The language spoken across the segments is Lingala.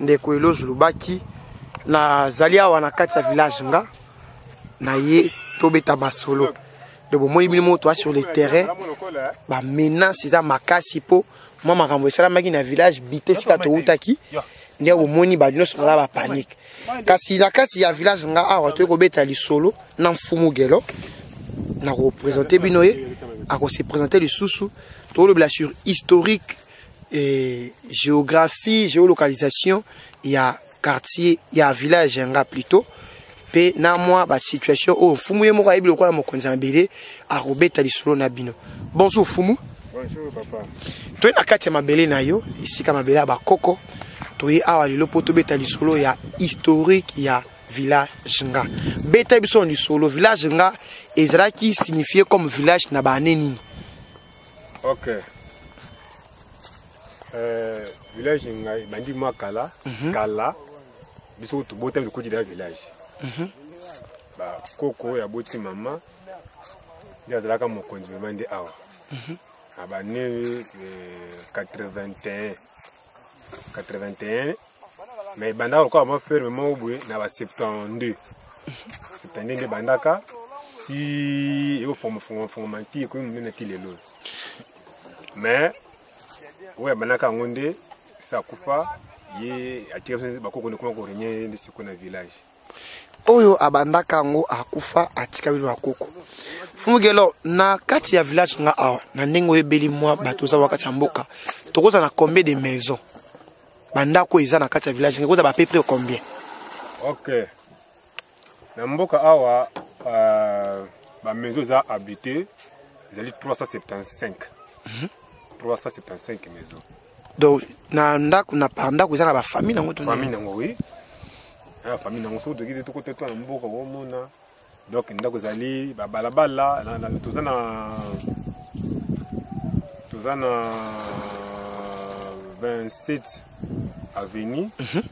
ndeko eloge lubaki nazali awa na kati ya village nga na ye tobeta masolo donc bomoni bino moko toa sur le terrain bamenance eza makasi mpo mwa makambo esalamaki na village bite esika towutaki nde bomoni bato nyonso baza bapanike kasi na kati ya village nga awa toyei kobeta lisolo na mfumu gelo nakopresente bino ye akose presente lisusu tolobela sur historique eh, géographie géolocalisation ya quartier ya village ya nga plutôt mpe na mwa basituation oyo mfumu ye moko ayebi lokola mokonzi ya mabele akobeta lisolo na bino bonjour fumu toye na kati ya mabele na yo esika mabele ya bakoko toye awa lelo mpo tobeta lisolo ya historique ya village nga beta biso na lisolo village nga ezalaki signifie comme village na baane nini ok euh, village ngai bandi mwa kala mhm. kala biso tobotami lokoti na village mhm. bakoko oyo aboti mama nde azalaka mokonzi vraimen nde awa mhm. na bane 81 81 mais ebandaka lokola mwa ferme moko boye na ba 72 72 nde ebandaka ti eyofongofongofongo ti ekomi monene ti lelo oyo mais oyo abandaka yango nde esi akufa ye atika biso bakoko nde kuna korenye nde siko na village oyo abandaka yango akufa atika bino bakoko fumukelo na kati ya village nga awa na ndenge oyebeli mwa bato oza wakati ya mboka tokoza na combien de maison bandako eza na kati ya village nga ekoza bape près combien ok na mboka awa uh, bamaison eza habité ezali 375 mm -hmm. 375 maison donc na ndako na par ndako eza na bafamille nango famille nango oui na ah, famille nango soki tokende tokotata na mboka omona donc ndako ezali babalabala toza na toza na 27 avenue mhm.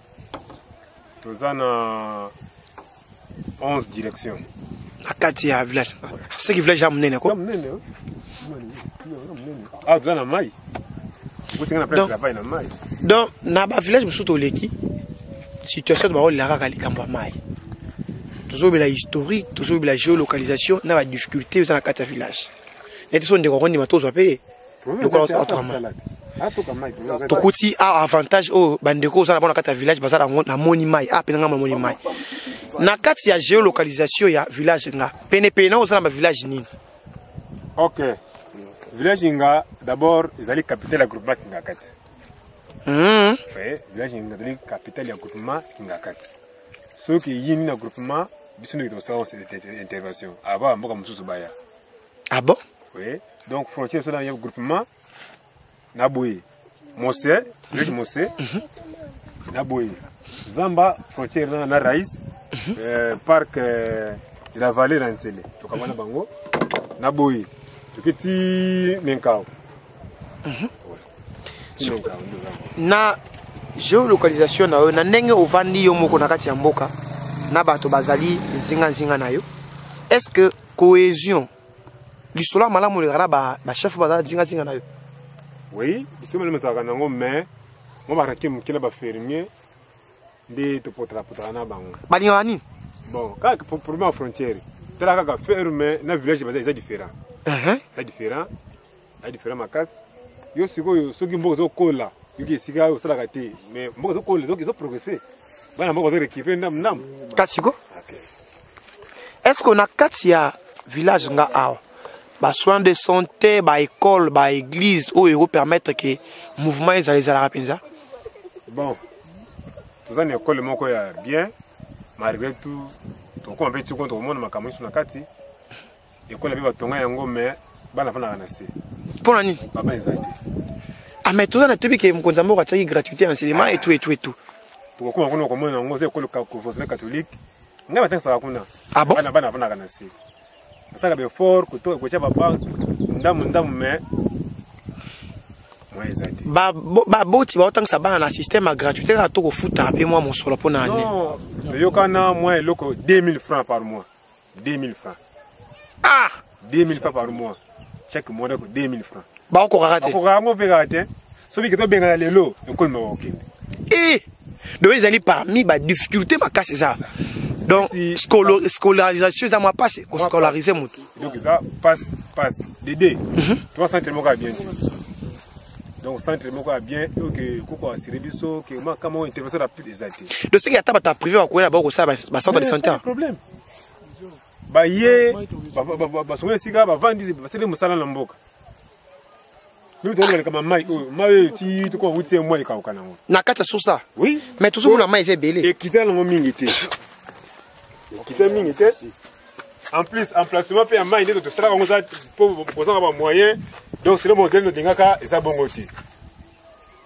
toza na 11 direction na kati ya village seki village ya monene ko ah toza na mai okotinga na place travail na mai donc na bavillage mosusu toleki situation to baolela kaka likambo ya mai tozobela historique tozobela géolocalisation na badifficulté eza na kati ya village neti so ndeko akondima tozwa mpe lokola tokamai tokuti a avantage oyo bandeko oza na bango na kati ya village baza nango namoni mai a pene ngai mamoni mai na kati ya geolocalisation ya village nga penepene na oza na bavillage nini ok village nga d'abord ezali capitale ya groupement kingakati hmm. village nga ezali capitale ya groupement kingakati soki eyini na groupement biso ndoki tosala intervention aba mboka mosusu baya ah bon oui donc frontière so na ye groupement na boye mose village mose mhm. na boye zamba frontière na, na rais mhm. euh, parc euh, de la vallée na nsele tokamana bango na boye toke ti menkao mhm. na geolocalisation na yo na ndenge ovandi yo moko na kati ya mboka na bato bazali nzinganzinga na yo est ce que cohésion lisolo ya malamu olekaka na bachef ba bazala zingazinga na yo oui biso malamu ezalaka nango mais mwa barake moke na bafermier nde topotalapotala na bango balingaka nini bon kaka problème ya frontière tala kaka ferme na village baza eza différent eza différent eza différent makasi yo sikoyo soki mboka ezokola yoki esika osalaka te mais mboka ezokola ezoprogresse bana mboka bazorécupere ndambu ndambu kasi ko est ce que na kati ya village nga awa ba soins de santé ba école ba église oyo ekopermettre ke mouvement ezala ezalaka mpenza bon toza na ekole moko ya bien malgré tout tokoma mpe tikona tokomona makambo nyonso na kati ekole mpe batonga yango me bana afandaka na se mpo na nini baba eza te ame ah, toza na toyebi ke mokonzi ya mboka atiaki gratuité ya enseignement etu etu etu tokokoma kuna okomona yango oza ekole conventionnel catholique ngai natangisaka kuna ah bon? bana bana banaka na se nasaka befort kotoka kotya baba ndamu ndamu me baboti baotangisa bana na système ya gratuité kaka to kofuta mpe mwa mosolo mpo na ane toyokana mwa eloko 2000 francs par mois 2000 francs ah 2000 francs par mois chaque mois donc 2000 francs bakokokaka te bakokokaka yango mpe kaka te soki ke tobengana lelo ekolo moko kokende e eh! donc ezali parmi badifficulté makasi eza donc scolarisation eza mwa pasi koscolarise motu donc eza pasi pasi dede mhm. toa centre moko ya bien te donc centre moko ya bien oyo ke koko asire biso ke mwa kama oyo intervention rapide eza te donc soki ata bato ya privé bakoyela bakosala bacentre de santé problème baye basongoli esika bavandi basali mosala na mboka bibi tozali koleka mamai oyo mai oyo ti tokoma wuti ye moi ekauka nango na kati ya sosa oui mais tozomona mai eza ebele ekita nango mingi te ekita mingi te en plus emplacement mpe ya mai nde tosalaka yango eza mpo bozanga bamoyen donc selo modele nodengaka eza bongo te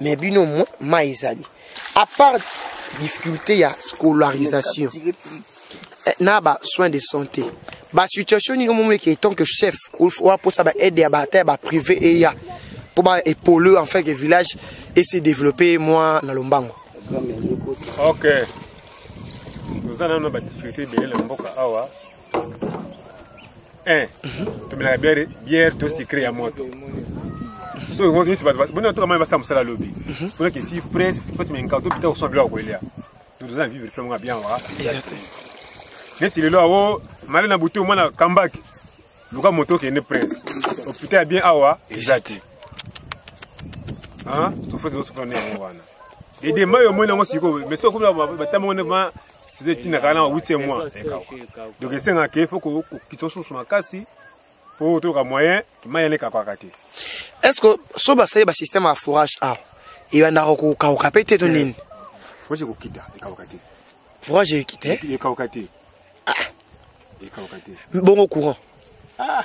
mais bino mwa mai ezali à part difficulté ya scolarisation eh, na ba soins de santé ba situation nini omomoni ke tant que chef oya mposa ba aide ya baata ya ba privé eya mpo ba epolue en fait ke village ese développe mwa na lombango ok toza nano na badifficulté ebele na mboka awa eh, tomelaka biere biere to secret ya moto soki neti bato boni batoka mai basala mosala lobi mpona kesi presse fati menka to bita kosoma biloko koelia toza na vivre flamonga bien wa neti lelo awo male na butu omwana kambaki luka moto okende presse hôpital ya bien awa eza te tofasi tosopana yango wana edemba yo omoni yango sikoyo mais soki okomi batambo wana saison etindaka na huitième mois ekauka donc esengaka ifo kokitisa osusu makasi mpo toyoka moyen kimai yana ekakaka te est ce que so basali basystème ya fourage awa ebandaka kokauka mpe te to eh, nini fourage ekokita ekauka te fourage ekita ekauka te ekauka te bongo courant ah.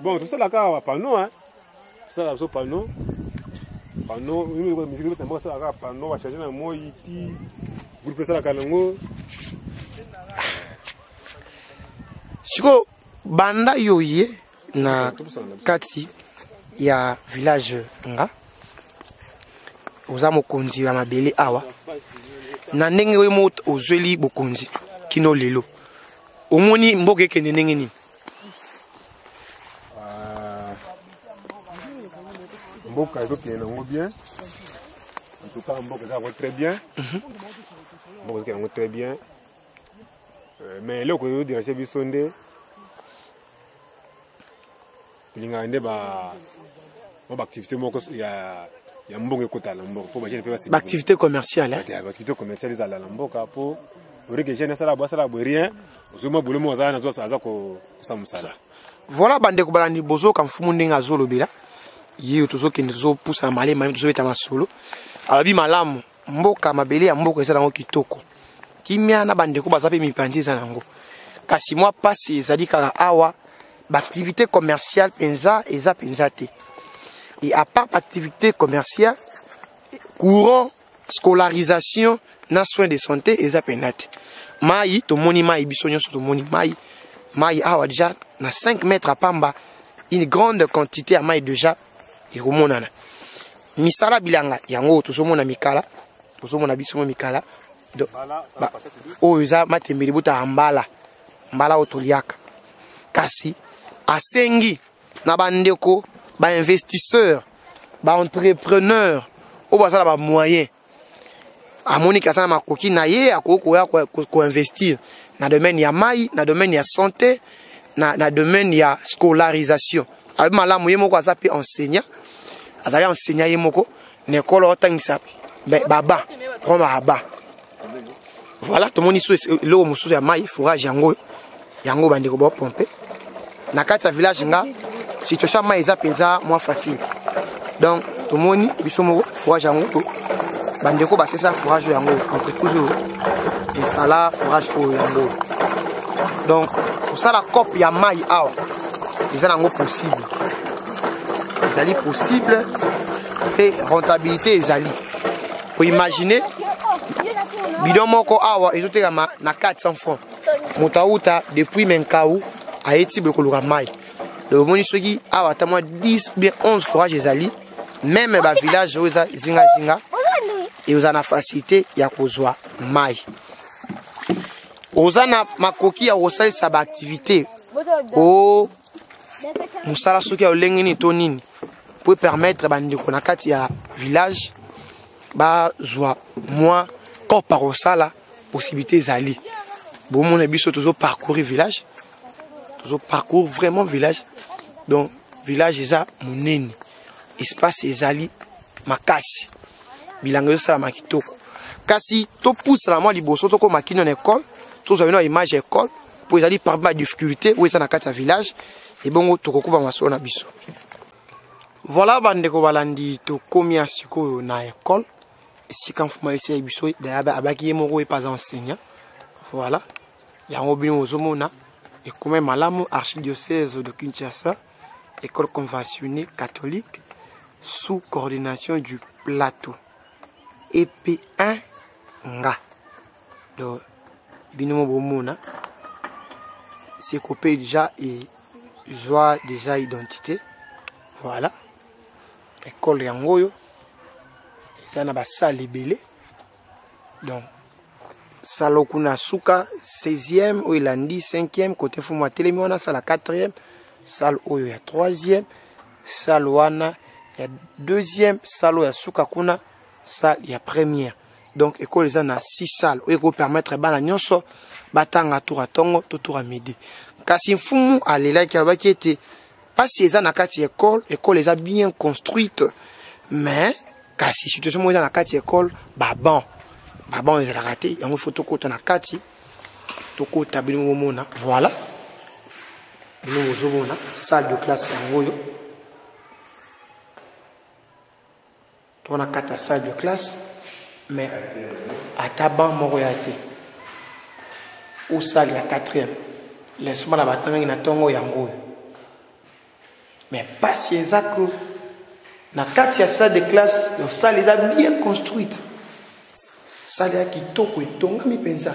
bon tosala kaka bapano hein. tosala biso pano pano miziki beta moko asalaka kaka pano bacharge na moi ti groupe esalaka nango siko banda yo ye na kati ya village nga oza mokonzi ya mabele awa na ndenge oyo moko ozweli bokonzi kino lelo omoni mboka ekende ndenge nini Ah. mboka ezokende nango bien en tout cas mboka eza yango très bien mhm. mboka ezokende yango très bien euh, mais eloko ezodirage biso nde Elingaka nde ba ba activité moko ya ya mbongo ekota na mboka mpo bajene mpe basi ba activité commerciale hein? ba activité commerciale ezala na mboka mpo orike jeune asala bo asala bo rien ozomwa boulot moko azala nazo aza kosa mosala voilà bandeko balandi bozoka mfumu ndenge azolobela ye tozokende tozopusana malema tozobeta masolo alobi malamu mboka mabele ya mboka eza nango kitoko kimia na bandeko baza mpe mipanzi eza nango kasi mwa mpasi ezali kaka awa baactivité commerciale mpenza eza mpenza te et à part activité commerciale courant scolarisation na soin de santé eza mpenza te mai tomoni mai biso nyonso tomoni mai mai awa deja na 5 mètre apamba une grande quantité ya mai deja ekomonana misala bilanga yango tozomona mikala tozomona biso mo mikala oyo eza matembele botaka mbala mbala oyo toliaka kasi asengi na bandeko bainvestisseur baentrepreneur oyo baza na bamoyen amoniki aza na makoki na ye akoki koya koinvestir na domaine ya mai na domaine ya sante na, na domaine ya scolarisation ayebi malamu ye moko aza mpe enseignant azali enseignant ye moko na ekolo otangisa baba roma aba voilà tomoni so eloko mosusu ya mai fourage yango oyo yango bandeko bopompe na kati ya village nga situation ya mai eza mpenza mwa facile donc tomoni biso moko forage yango oyo bandeko basesa forage oyo yango entreprise oyo esala forage oyo yango donc kosala cope ya mai awa eza nango possible ezali possible mpe rentabilité ezali koimagine bidon moko awa ezotekama na 400 francs moto awuta depuis menkau aye ti boye koluka mai donc omoni soki awa ata mwa 10 bien 11 forage ezali meme ba village oyo eza zinga zinga eza na facilité ya kozwa mai oza na makoki ya kosalisa baaktivité o mosala soki ya lolenge nini to nini mpo epermettre bandeko na kati ya village bazwa mwa kopa kosala possibilité ezali bomona biso tozo parcourir village tozo parcours vraiment village donc village eza monene espace ezali makasi bilanga ezosalama kitoko kasi topusana mwa liboso tokóma kino na ekole tozwa bino image ya ekole mpo ezali parmi badifficulté oyo eza na kati ya village ebongo tokokuba masolo na biso voilà bandeko balandi tokómi ya sikoyo na ekole esika mfuma esi ya biso dayaba abaki ye moko epa aza enseignant voilà yango bino bozomona ekomai malamu archidiocèse de kinshasa école conventionnée catholique sous coordination du plateau ep1 nga donc bino mo bomona sekope déjà ezwa déjà identité voilà ekole yango oyo eza na basale ebele donc salo kuna suka 16e oyo elandi 5e kote fumu atelemi wana sala 4e sale oyo ya 3e sale wana ya 2e sale oyo ya suka kuna sale ya première donc ekolo eza na 6 sale oyo ekopermettre bana nyonso batanga tour ya ntongo to tour ya midi kasi mfumu alelaki alobaki ete pasi eza na kati ya ekole ekole eza bien construite mais kasi situation moko eza na kati ya ekole baban baban ezalaka te yango ifo tokota na kati tokota bino bomona voilà bino bozomona salle de classe yango oyo to na kati ya salle de classe mais ata banc moko ya te ou salle ya quatrième lesoma na batangaki na ntongo yango oyo mais mpasi eza que na kati ya salle de classe yo salle eza bien construite salle ya kitoko etongami mpenza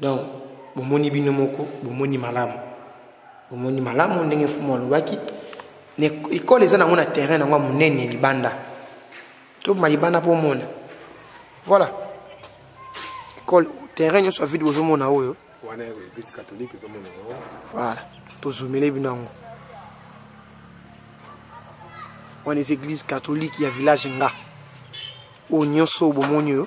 donc bomoni bino moko bomoni malamu bomoni malamu ndenge mfumu alobaki ekole eza nango na terrain nango ya monene libanda tobima libanda mpo omona voilà ekole terrain nyonso ya vide bozomona oyo voilà tozumele bino yango wana eza église catholique ya village nga oyo nyonso oyo bomoni oyo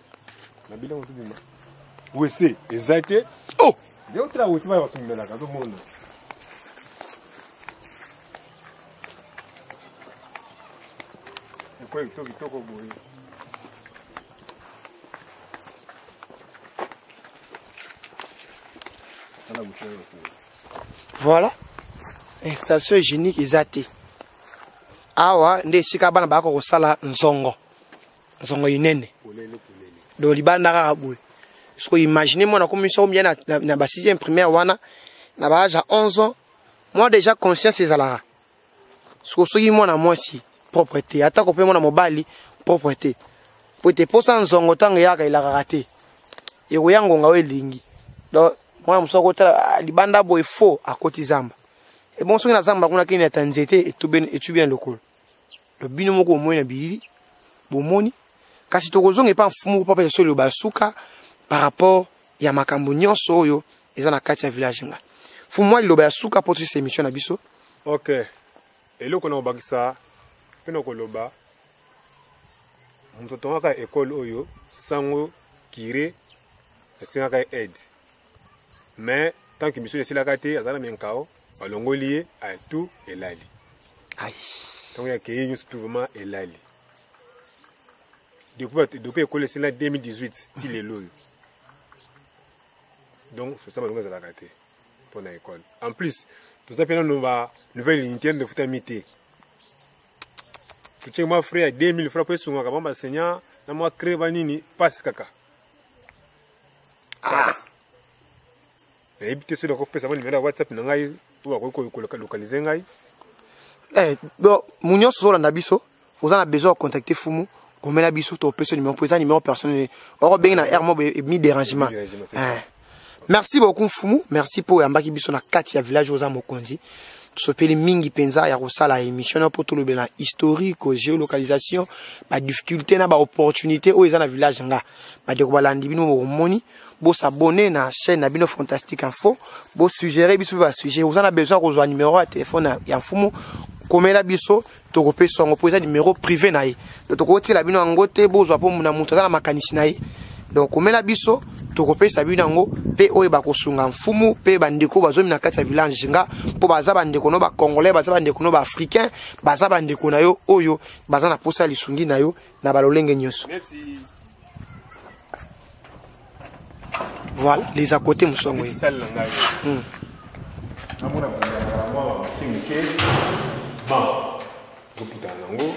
na biloko tobima wese eza te o oh! yo tala wese baya basombelaka tomona ekweyi to kitoko boye voilà installation hygiénique eza te awa nde esika bana bayaka kosala nzongo nzongo inene do libanda kaka boye soki imagine mwana akomi soko mia na, na, na basixième primaire wana na baage ya 11 ans mwa déjà conscience ezalaka soko soki mwana mwasi propre te atako mpe mwana mobali propre te mpo ete mposa nzongo ntango eyaka elakaka te ekoya ngonga oyo elingi donc mwana mosusu akotala ah, libanda boye fo akoti zamba ebongo soki na zamba kuna kini ata nzete etubi na lokolo lo bino moko bomoni na bilili bomoni kasi tokozonga epa mfumu papa ya solo basuka par rapport ya makambo nyonso oyo eza na kati ya village ngai mfumu mwa liloba ya suka mpo tosisa émission na biso ok eloko na kobakisa mpe na koloba moto atongaka ekole oyo sango kire asengaka ye aide mais tant que misolo esilaka te aza na minkao balongoli ye aya tout elali ntango ya kei nyonso tout vraiment elali depuis ekolo esila 2018 ti lelo oyo donc sosa malongo ezalaka te mpo na ekole en plus toza mpe nano ba nouvelle unité nde efutami te totieki mwa frais ya 2000 frais mpo esungaka bango basenya na mwa creba nini mpasi kaka ah. nayebi te soki nakopesa mwa nimero ya whatsapp na ngai oyo akoki kolokalize ngai eh, mo nyonso ozolanda biso oza na besoin ya contacte fumu komela biso topesa nimero mpo eza nimero personnel okobenge na r mo mi dérangement merci beaucoup mfumu merci mpo oyambaki biso na kati ya village oza mokonzi tosopeli mingi mpenza ya kosala émission na mpo tolobela na historique géolocalisation badifficulté na baopportunité oyo eza na village nga bandeko balandi bino bokomoni bosabone na chaîne na bino fantastique info bosuggere biso mpe basujet oza na besoin ya kozwa numero ya telefone ya mfumu komela biso tokopesa yango mpo eza numero privé na ye donc tokotiela bino yango te bozwa mpo na moto aza na makanisi na ye donc komela biso tokopesa bino yango mpe oyo bakosunga mfumu mpe bandeko bazomi na kati ya village nga mpo baza bandeko no bacongolais baza bandeko no baafricain baza bandeko na yo oyo baza na mposa ya lisungi na yo na balolenge nyonso voilà les à côté mosusu yango ozokita nango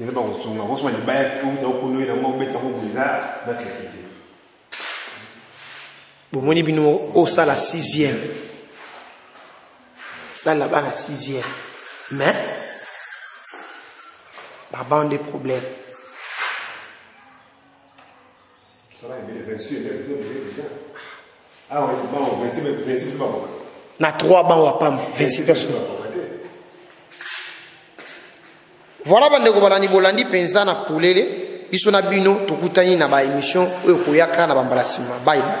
eza bakosunga kosoma libaya outa okonoye nango obeti yango boza nasekide bomoni bino osala sixième sala bana sixième mais babande problème na 3 bango ya pamba 26 personnes voilà bandeko balandi bolandi mpenza na polele biso na bino tokutani na baémission oyo koyaka na bambala nsima baibai